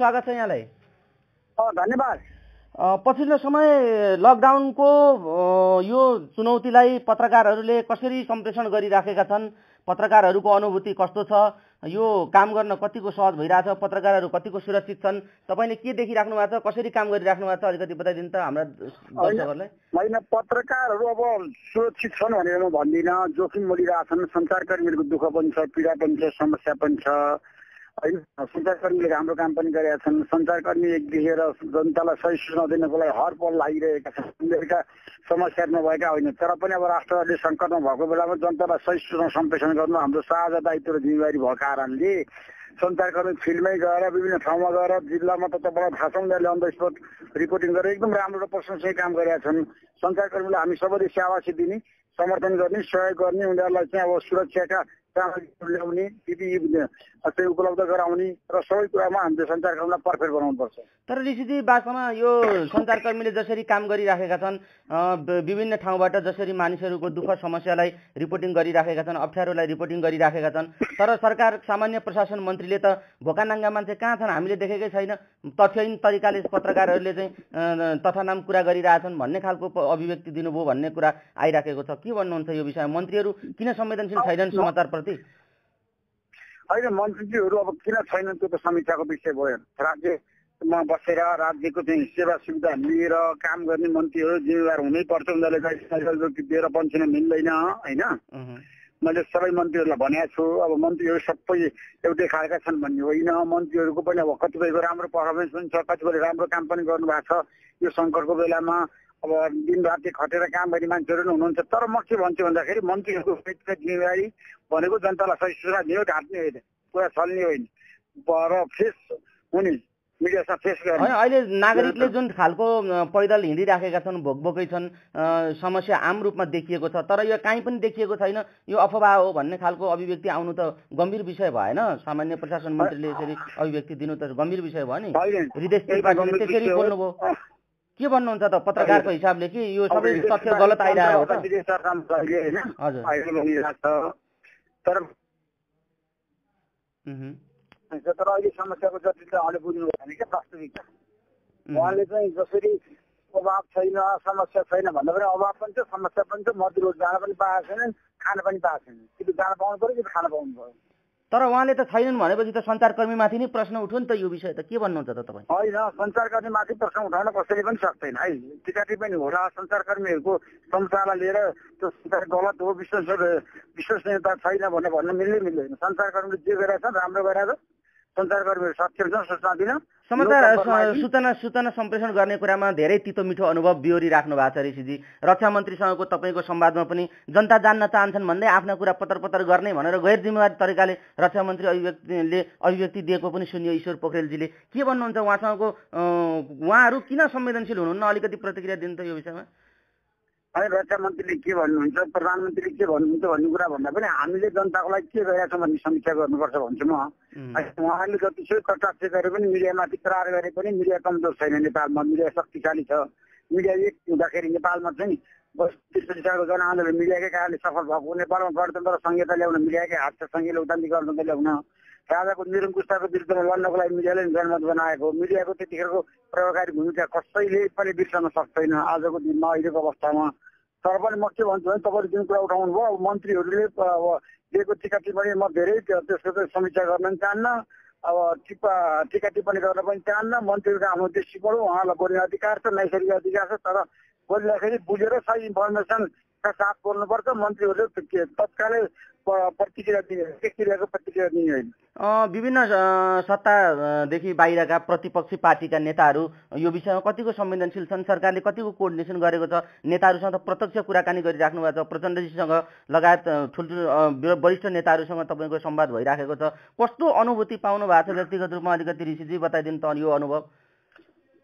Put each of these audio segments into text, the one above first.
स्वागत छ यहाँलाई। धन्यवाद। पछिल्लो समय लकडाउनको यो चुनौतीलाई पत्रकारहरूले कसरी सम्प्रेषण गरिराखेका छन्? पत्रकारहरूको अनुभूति कस्तो छ? यो काम गर्न कतिको सहज भइरहेछ? पत्रकारहरू कतिको सुरक्षित छन्? तपाईँले के देखिराख्नु भएको छ? कसरी काम गरिराख्नु भएको छ? अलिकति बताइदिनु त हाम्रा दर्शकहरूलाई। होइन पत्रकारहरू अब सुरक्षित छन् भनेर म भन्दिनँ। जोखिम मोडिरहेछन् सञ्चारकर्मीहरूको दुःख पनि छ पीडा पनि छ समस्या पनि छ। सञ्चारकर्मीले राम्रो काम पनि गरेका छन्। सञ्चारकर्मी एक देखेर जनतालाई सही सूचना दिनको लागि हर पल लागिरहेका छन्। उनीहरूका समस्या नभएका होइन। तर पनि अब राष्ट्रले सङ्कटमा भएको बेलामा जनतालाई सही सूचना सम्प्रेषण गर्नु हाम्रो साझा दायित्व र जिम्मेवारी भएको कारणले सञ्चारकर्मी फिल्डमै गएर विभिन्न ठाउँमा गएर जिल्लामा त तपाईँलाई थाहा छ उनीहरूले अन द स्पट रिपोर्टिङ गरेर एकदम राम्रो र प्रशंसनीय काम गरेका छन्। सञ्चारकर्मीलाई हामी सबैले स्यावासी दिने समर्थन गर्ने सहयोग गर्ने उनीहरूलाई चाहिँ अब सुरक्षाका ल्याउने चाहिँ उपलब्ध गराउने र सबै कुरामा हामीले सञ्चारकर्मीलाई पर्फेक्ट बनाउनुपर्छ तर ऋषिजी वास्तवमा यो सञ्चारकर्मीले जसरी काम गरिराखेका छन् विभिन्न ठाउँबाट जसरी मानिसहरूको दुःख समस्यालाई रिपोर्टिङ गरिराखेका छन् अप्ठ्यारोलाई रिपोर्टिङ गरिराखेका छन् तर सरकार सामान्य प्रशासन मन्त्रीले त भोकानाङ्गा मान्छे कहाँ छन् हामीले देखेकै छैन तथ्यहीन तरिकाले पत्रकारहरूले चाहिँ तथानाम कुरा गरिरहेछन् भन्ने खालको अभिव्यक्ति दिनुभयो भन्ने कुरा आइराखेको छ के भन्नुहुन्छ यो विषयमा मन्त्रीहरू किन संवेदनशील छैनन् समाचारप्रति होइन मन्त्रीजीहरू अब किन छैनन् त्यो त समीक्षाको विषय भयो। राज्यमा बसेर राज्यको चाहिँ सेवा सुविधा लिएर काम गर्ने मन्त्रीहरू जिम्मेवार हुनैपर्छ उनीहरूले दिएर पन्छिन मिल्दैन होइन। मैले सबै मन्त्रीहरूलाई भनेको छु अब मन्त्रीहरू सबै एउटै खालका छन् भन्ने होइन। मन्त्रीहरूको पनि अब कतिपयको राम्रो पर्फर्मेन्स पनि छ कतिपयले राम्रो काम पनि गर्नुभएको छ। यो सङ्कटको बेलामा अब दिन राति खटेर काम गर्ने मान्छेहरू पनि हुनुहुन्छ। तर म के भन्छु भन्दाखेरि मन्त्रीहरूको व्यक्तिगत जिम्मेवारी भनेको जनतालाई सही सूचना दियो ढाँट्ने होइन। कुरा छल्ने होइन। र फेस हुने मिडियासँग फेस गर्ने। अहिले नागरिकले जुन खालको पैदल हिँडिराखेका छन् भोकभोकै छन् समस्या आम रूपमा देखिएको छ तर यो काहीँ पनि देखिएको छैन यो अफवाह हो भन्ने खालको अभिव्यक्ति आउनु त गम्भीर विषय भएन। सामान्य प्रशासन मन्त्रीले यसरी अभिव्यक्ति दिनु त गम्भीर विषय भयो नि। हृदय त्यसरी। बोल्नुभयो। के भन्नुहुन्छ त पत्रकारको हिसाबले कि यो सबै तथ्य गलत आइरहेको तर तर अहिले समस्याको जटिलता उहाँले बुझ्नु भएन क्या वास्तविकता उहुँ। उहाँले चाहिँ जसरी अभाव छैन समस्या छैन भन्दा पनि अभाव पनि छ समस्या पनि छ मजदुर जान पनि पाएको छैनन् खान पनि पाएको छैन कि जान पाउनु पऱ्यो कि खान पाउनु पऱ्यो? तर उहाँले त छैनन् भनेपछि त सञ्चारकर्मीमाथि नै प्रश्न उठ्यो नि त यो विषय त के भन्नुहुन्छ त तपाईँ? होइन सञ्चारकर्मीमाथि प्रश्न उठाउन कसैले पनि सक्दैन। है टिका टिप्पणी होला सञ्चारकर्मीहरूको संस्थालाई लिएर त्यो सञ्चार गलत हो विश्वास विश्वसनीयता छैन भनेर भन्न मिल्दै मिल्दैन। सञ्चारकर्मीले जे गरिरहेछ राम्रो गरिरहेछ सञ्चारकर्मीहरू सक्षम छन् सूचना दिन। समाचार सूचना सूचना सम्प्रेषण गर्ने कुरामा धेरै तितो मिठो अनुभव बिहोरी राख्नु भएको छ ऋषिजी। रक्षा मन्त्रीसँगको तपाईँको संवादमा पनि जनता जान्न चाहन्छन् भन्दै आफ्ना कुरा पत्र पत्र गर्ने भनेर गैर जिम्मेवारी तरिकाले रक्षा मन्त्री अभिव्यक्तिले अभिव्यक्ति दिएको पनि सुनियो ईश्वर पोखरेलजीले। के भन्नुहुन्छ उहाँसँगको उहाँहरू किन संवेदनशील हुनुहुन्न? अलिकति प्रतिक्रिया दिनु त यो विषयमा। है रक्षा मन्त्रीले के भन्नुहुन्छ प्रधानमन्त्रीले के भन्नुहुन्छ भन्ने कुरा भन्दा पनि हामीले जनताको लागि के गरेका छौँ भन्ने समीक्षा गर्नुपर्छ भन्छु म। उहाँले जतिसुकै कटाक्ष गरे पनि मिडियामाथि करार गरे पनि मिडिया कमजोर छैन नेपालमा मिडिया शक्तिशाली छ। मिडिया एक हुँदाखेरि नेपालमा चाहिँ सालको जनआन्दोलन मिडियाकै कारणले सफल भएको नेपालमा गणतन्त्र संहिता ल्याउन मिडियाकै हात छ सङ्घीय लोकतान्त्रिक गणतन्त्र ल्याउन। राजाको निरङ्कुशताको विरुद्धमा लड्नको लागि मिडियाले जनमत बनाएको। मिडियाको त्यतिखेरको प्रभावकारी भूमिका कसैले पनि बिर्सन सक्दैन। आजको दिनमा अहिलेको अवस्थामा। तर पनि म के भन्छु भने तपाईँले जुन कुरा उठाउनु भयो अब मन्त्रीहरूले अब दिएको टिका टिप्पणी म धेरै त्यो- त्यसको चाहिँ समीक्षा गर्न पनि चाहन्न। अब टिप्पा टिका टिप्पणी गर्न पनि चाहन्न। मन्त्रीहरूको आफ्नो दृष्टिकोण उहाँलाई बोल्ने अधिकार छ नैसर्गिक अधिकार छ तर बोल्दाखेरि बुझेर सही इन्फर्मेसनका साथ बोल्नुपर्छ। मन्त्रीहरूले तत्कालै प्रतिक्रिया दिने प्रतिक्रियाको प्रतिक्रिया दिने होइन। विभिन्न सत्तादेखि बाहिरका प्रतिपक्षी पार्टीका नेताहरू यो विषयमा कतिको संवेदनशील छन्? सरकारले कतिको कोअर्डिनेसन गरेको छ? नेताहरूसँग त प्रत्यक्ष कुराकानी गरिराख्नु भएको छ। प्रचण्डजीसँग लगायत ठुल्ठुलो वरिष्ठ नेताहरूसँग तपाईँको संवाद भइराखेको छ। कस्तो अनुभूति पाउनु भएको छ? व्यक्तिगत रूपमा अलिकति ऋषिजी बताइदिनु त यो अनुभव।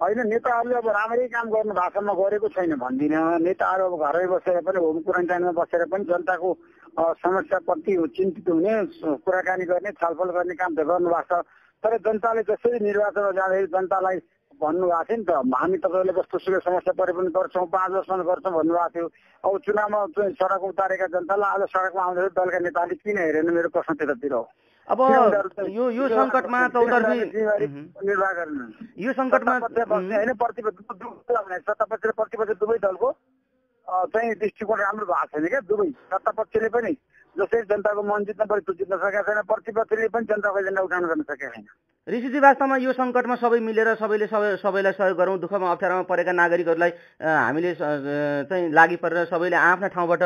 होइन नेताहरूले अब राम्रै काम गर्नु भएको छ म गरेको छैन भन्दिनँ। नेताहरू अब घरै बसेर पनि होम क्वारेन्टाइनमा बसेर पनि जनताको समस्याप्रति चिन्तित हुने कुराकानी गर्ने छलफल गर्ने काम त गर्नुभएको छ। तर जनताले जसरी निर्वाचनमा जाँदाखेरि जनतालाई भन्नुभएको थियो नि त हामी तपाईँहरूले कस्तो सुकै समस्या परे पनि गर्छौँ पाँच वर्षमा गर्छौँ भन्नुभएको थियो। अब चुनावमा सडक उतारेका जनतालाई आज सडकमा आउँदाखेरि दलका नेताले किन हेरेन मेरो प्रश्न त्यतातिर हो। अब यो यो सङ्कटमा चौधरी निर्वाह गर्न। यो सङ्कटमा होइन प्रतिपक्ष सत्तापक्ष र प्रतिपक्ष दुवै दलको चाहिँ दृष्टिकोण राम्रो भएको छैन क्या दुवै। सत्तापक्षले पनि जसरी जनताको मन जित्न पऱ्यो त्यो जित्न सकेको छैन। प्रतिपक्षले पनि जनताको एजेन्डा उठाउन गर्न सकेको छैन। ऋषिजी वास्तवमा यो सङ्कटमा सबै मिलेर सबैले सबै सबैलाई सहयोग गरौँ दुःखमा अप्ठ्यारोमा परेका नागरिकहरूलाई हामीले चाहिँ लागि परेर सबैले आफ्ना ठाउँबाट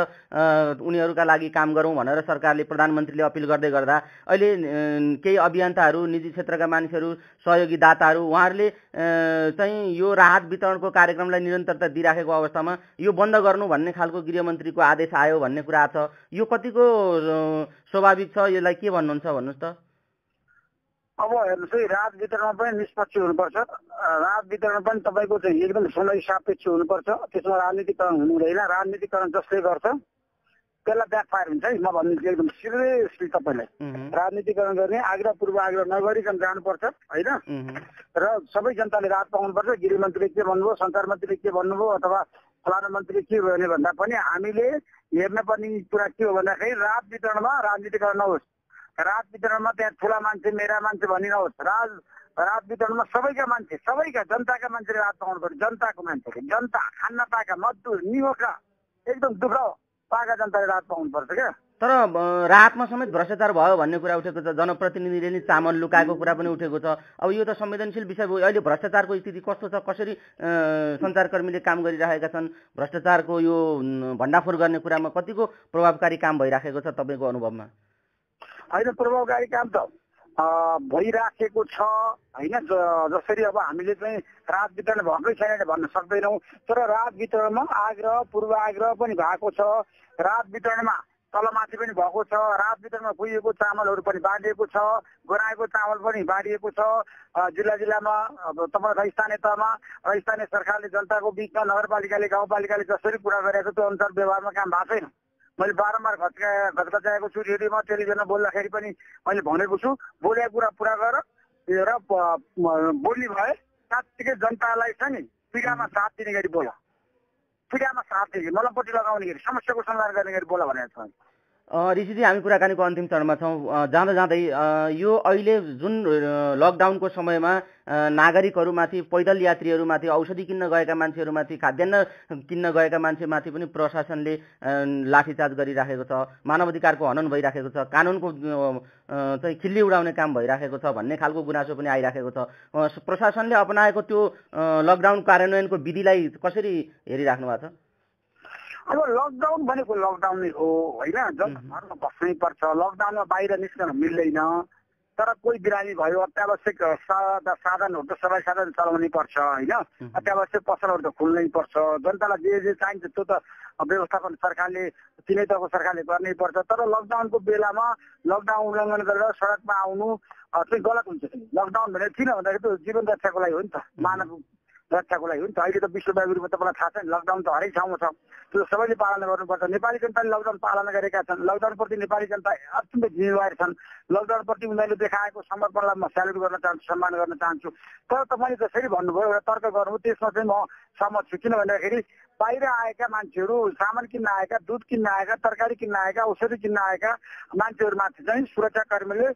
उनीहरूका लागि काम गरौँ भनेर सरकारले प्रधानमन्त्रीले अपिल गर्दै गर्दा अहिले केही अभियन्ताहरू निजी क्षेत्रका मानिसहरू सहयोगी दाताहरू उहाँहरूले चाहिँ यो राहत वितरणको कार्यक्रमलाई निरन्तरता दिइराखेको अवस्थामा यो बन्द गर्नु भन्ने खालको गृहमन्त्रीको आदेश आयो भन्ने कुरा छ। यो कतिको स्वाभाविक छ? यसलाई के भन्नुहुन्छ भन्नुहोस् त। अब हेर्नुहोस् है रात वितरणमा पनि निष्पक्ष हुनुपर्छ। रात वितरण पनि तपाईँको चाहिँ एकदम समय सापेक्ष हुनुपर्छ। त्यसमा राजनीतिकरण हुनु हुँदैन। राजनीतिकरण जसले गर्छ त्यसलाई ब्याकफायर हुन्छ है। म भनिदिन्छु एकदम सिरियसली तपाईँलाई। राजनीतिकरण गर्ने आग्रह पूर्व आग्रह नगरिकन जानुपर्छ होइन? र सबै जनताले राहत पाउनुपर्छ। गृहमन्त्रीले के भन्नुभयो सञ्चार मन्त्रीले के भन्नुभयो अथवा प्रधानमन्त्रीले के भने भन्दा पनि हामीले हेर्न पर्ने कुरा के हो भन्दाखेरि रात वितरणमा राजनीतिकरण नहोस्। रात वितरणमा त्यहाँ ठुला मान्छे मेरा मान्छे भनिरहोस्। राज रात वितरणमा सबैका मान्छे सबैका जनताका मान्छेले रात पाउनु पर्यो जनताको मान्छेले जनता खान नपाएका मजदुर निहोका एकदम दुःख पाएका जनताले रात पाउनुपर्छ क्या। तर रातमा समेत भ्रष्टाचार भयो भन्ने कुरा उठेको छ जनप्रतिनिधिले नि चामल लुकाएको कुरा पनि उठेको छ। अब यो त संवेदनशील विषय भयो। अहिले भ्रष्टाचारको स्थिति कस्तो छ? कसरी सञ्चारकर्मीले काम गरिरहेका छन्? भ्रष्टाचारको यो भण्डाफोर गर्ने कुरामा कतिको प्रभावकारी काम भइराखेको छ तपाईँको अनुभवमा? होइन प्रभावकारी काम त भइराखेको छ। होइन जसरी अब हामीले चाहिँ रात वितरण भएकै छैन भन्न सक्दैनौँ। तर रात वितरणमा आग्रह पूर्व आग्रह पनि भएको छ। रात वितरणमा तलमाथि पनि भएको छ। रात वितरणमा पुगेको चामलहरू पनि बाँडिएको छ। गोराएको चामल पनि बाँडिएको छ। जिल्ला जिल्लामा अब तपाईँको स्थानीय तहमा स्थानीय सरकारले जनताको बिचमा नगरपालिकाले गाउँपालिकाले जसरी कुरा गरेको त्यो अनुसार व्यवहारमा काम भएको छैन। मैले बारम्बार घटका घटकाएको छु रेडियोमा टेलिभिजनमा बोल्दाखेरि पनि मैले भनेको छु बोलेको कुरा पुरा गर र बोल्ने भए साँच्चीकै जनतालाई छ नि पीडामा साथ दिने गरी बोला। पीडामा साथ दिने मलमपट्टि लगाउने गरी समस्याको समाधान गर्ने गरी बोला भनेको छ। ऋषिजी हामी कुराकानीको अन्तिम चरणमा छौँ। जाँदा जाँदै यो अहिले जुन लकडाउनको समयमा नागरिकहरूमाथि पैदल यात्रीहरूमाथि औषधि किन्न गएका मान्छेहरूमाथि खाद्यान्न किन्न गएका मान्छेमाथि पनि प्रशासनले लाठीचार्ज गरिराखेको छ मानव अधिकारको हनन भइराखेको छ कानुनको चाहिँ खिल्ली उडाउने काम भइराखेको छ भन्ने खालको गुनासो पनि आइराखेको छ। प्रशासनले अपनाएको त्यो लकडाउन कार्यान्वयनको विधिलाई कसरी हेरिराख्नु भएको छ? अब लकडाउन भनेको लकडाउन नै हो होइन? जन घरमा बस्नै पर्छ लकडाउनमा बाहिर निस्कन मिल्दैन। तर कोही बिरामी भयो अत्यावश्यक साधनहरू त सबै साधन चलाउनै पर्छ होइन? अत्यावश्यक पसलहरू त खुल्नै पर्छ। जनतालाई जे जे चाहिन्छ त्यो त व्यवस्थापन सरकारले तिनै तहको सरकारले गर्नै पर्छ। तर लकडाउनको बेलामा लकडाउन उल्लङ्घन गरेर सडकमा आउनु चाहिँ गलत हुन्छ लकडाउन भनेको किन भन्दाखेरि त्यो जीवन रक्षाको लागि हो नि त। मानव रक्षाको लागि हो नि त। अहिले त विश्वव्यापी रूपमा तपाईँलाई थाहा छ नि लकडाउन त हरेक ठाउँमा छ। त्यो सबैले पालना गर्नुपर्छ। नेपाली जनताले लकडाउन पालना गरेका छन्। लकडाउनप्रति नेपाली जनता अत्यन्तै जिम्मेवार छन्। लकडाउनप्रति उनीहरूले देखाएको समर्पणलाई म स्यालुट गर्न चाहन्छु सम्मान गर्न चाहन्छु। तर तपाईँले जसरी भन्नुभयो एउटा तर्क गर्नुभयो त्यसमा चाहिँ म सहमत छु। किन भन्दाखेरि बाहिर आएका मान्छेहरू सामान किन्न आएका दुध किन्न आएका तरकारी किन्न आएका औषधि किन्न आएका मान्छेहरूमाथि चाहिँ सुरक्षाकर्मीले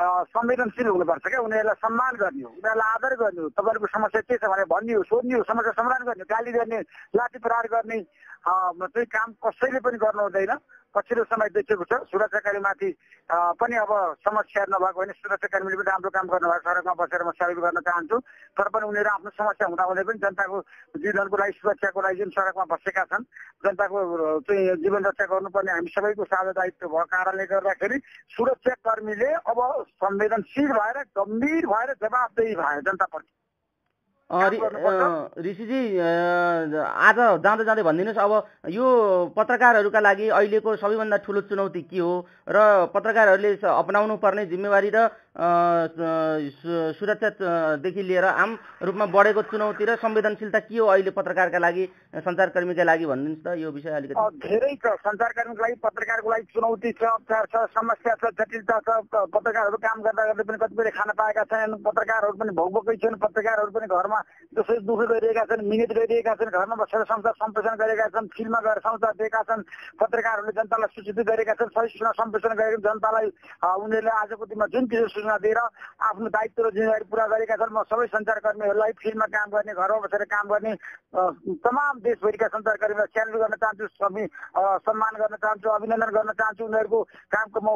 संवेदनशील हुनुपर्छ क्या? उनीहरूलाई सम्मान गर्ने हो। उनीहरूलाई आदर गर्ने हो। तपाईँहरूको समस्या के छ भने भन्ने हो सोध्ने हो समस्या समाधान गर्ने गाली गर्ने लाठी प्रहार गर्ने चाहिँ काम कसैले पनि गर्नु हुँदैन। पछिल्लो समय देखिएको छ। सुरक्षाकर्मीमाथि पनि अब समस्या नभएको होइन सुरक्षाकर्मीले पनि राम्रो काम गर्नुभएको सडकमा बसेर म सहयोग गर्न चाहन्छु। तर पनि उनीहरू आफ्नो समस्या हुँदाहुँदै पनि जनताको जीवनको लागि सुरक्षाको लागि जुन सडकमा बसेका छन्। जनताको चाहिँ जीवन रक्षा गर्नुपर्ने हामी सबैको साझा दायित्व भएको कारणले गर्दाखेरि सुरक्षाकर्मीले अब संवेदनशील भएर गम्भीर भएर जवाबदेही भयो जनताप्रति। ऋषिजी आज जाँदा जाँदै भनिदिनुहोस्। अब यो पत्रकारहरूका लागि अहिलेको सबैभन्दा ठुलो चुनौती के हो? र पत्रकारहरूले अपनाउनु पर्ने जिम्मेवारी र सुरक्षादेखि लिएर आम रूपमा बढेको चुनौती र संवेदनशीलता के हो अहिले पत्रकारका लागि सञ्चारकर्मीका लागि भन्नुहुन्छ त यो विषय अलिकति धेरै छ सञ्चारकर्मीको लागि पत्रकारको लागि चुनौती छ अप्ठ्यारो छ समस्या छ जटिलता छ पत्रकारहरू काम गर्दा गर्दै पनि कतिपय खान पाएका छैनन् पत्रकारहरू पनि भोकभोकै छन् पत्रकारहरू पनि घरमा जसरी दुःख गरिरहेका छन् मिहिनेत गरिरहेका छन् घरमा बसेर संसार सम्प्रेषण गरेका छन् फिल्डमा गएर समाचार दिएका छन् पत्रकारहरूले जनतालाई सूचित गरेका छन् सही सूचना सम्प्रेषण गरेका। जनतालाई उनीहरूले आजको दिनमा जुन किसिमको सूचना दिएर आफ्नो दायित्व र जिम्मेवारी पुरा गरेका छन्। म सबै सञ्चारकर्मीहरूलाई फिल्डमा काम गर्ने घरमा बसेर काम गर्ने तमाम देशभरिका सञ्चारकर्मीलाई च्यालेन्ज गर्न चाहन्छु सम्मान गर्न चाहन्छु अभिनन्दन गर्न चाहन्छु। उनीहरूको कामको म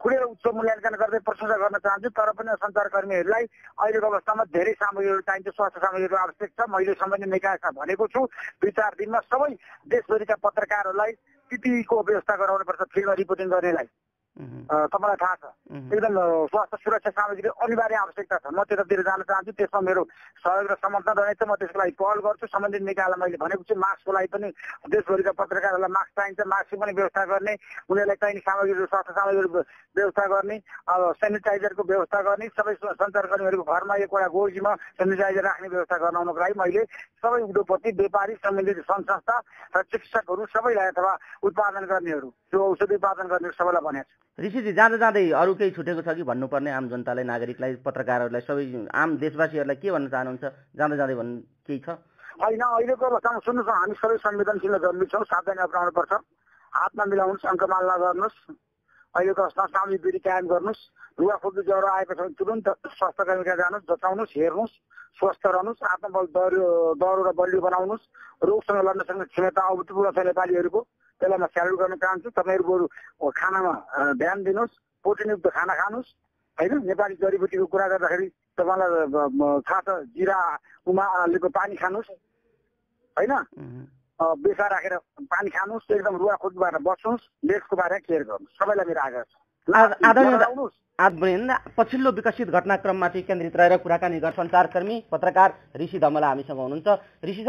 खुलेर उच्च मूल्याङ्कन गर्दै प्रशंसा गर्न चाहन्छु तर पनि सञ्चारकर्मीहरूलाई अहिलेको अवस्थामा धेरै सामग्रीहरू चाहिन्छ स्वास्थ्य सामग्रीहरू आवश्यक छ। मैले सम्बन्धित निकायमा भनेको छु दुई चार दिनमा सबै देशभरिका पत्रकारहरूलाई पिपिईको व्यवस्था गराउनुपर्छ फिल्डमा रिपोर्टिङ गर्नेलाई। तपाईँलाई थाहा छ। एकदम स्वास्थ्य सुरक्षा सामग्री अनिवार्य आवश्यकता छ। म त्यतातिर जान चाहन्छु त्यसमा मेरो सहयोग र समर्थन रहेछ म त्यसको लागि पहल गर्छु। सम्बन्धित निकायलाई मैले भनेको छु मास्कको लागि पनि देशभरिका पत्रकारहरूलाई मास्क चाहिन्छ मास्कको पनि व्यवस्था गर्ने उनीहरूलाई चाहिने सामग्रीहरू स्वास्थ्य सामग्रीहरू व्यवस्था गर्ने अब सेनिटाइजरको व्यवस्था गर्ने सबै सञ्चारकर्मीहरूको घरमा एकवटा गोर्जीमा सेनिटाइजर राख्ने व्यवस्था गराउनको लागि मैले सबै उद्योगपति व्यापारी सम्बन्धित सङ्घ संस्था र चिकित्सकहरू सबैलाई अथवा उत्पादन गर्नेहरू त्यो औषधि उत्पादन गर्नेहरू सबैलाई भनेको छु। ऋषिजी जाँदा जाँदै अरू केही छुटेको छ कि भन्नुपर्ने आम जनतालाई नागरिकलाई पत्रकारहरूलाई सबै आम देशवासीहरूलाई के भन्न चाहनुहुन्छ? जाँदा जाँदै भन्नु केही छ? होइन अहिलेको अवस्थामा सुन्नुहोस् हामी सबै संवेदनशील जरुरी छौँ सावधानी अप्नाउनु पर्छ। हातमा मिलाउनुहोस् अङ्कमाल नगर्नुहोस् अहिलेको अवस्थामा सामूहिक दूरी कायम गर्नुहोस्। रुवा खोज्नु ज्वरो आएको छ भने तुरन्त स्वास्थ्य कर्मी कहाँ जानुहोस् जचाउनुहोस् हेर्नुहोस् स्वस्थ रहनुहोस् आत्मबल दह्रो दह्रो र बलियो बनाउनुहोस्। रोगसँग लड्न सक्ने क्षमता अभूतपूर्व छ नेपालीहरूको। त्यसलाई म स्यालुट गर्न चाहन्छु। तपाईँहरू बरु खानामा ध्यान दिनुहोस् प्रोटिनयुक्त खाना खानुहोस् होइन? नेपाली जडीबुटीको कुरा गर्दाखेरि तपाईँलाई थाहा छ जिरा उमालेको पानी खानुहोस् होइन? बेसा राखेर पानी खानुहोस् एकदम रुवा खुदबाट बस्नुहोस् लेग्सको बारेमा केयर गर्नुहोस्। सबैलाई मेरो आग्रह छ। पछिल्लो विकसित घटनाक्रममाथि केन्द्रित रहेर कुराकानी गर्छ सञ्चारकर्मी पत्रकार ऋषि धमला हामीसँग हुनुहुन्छ। ऋषि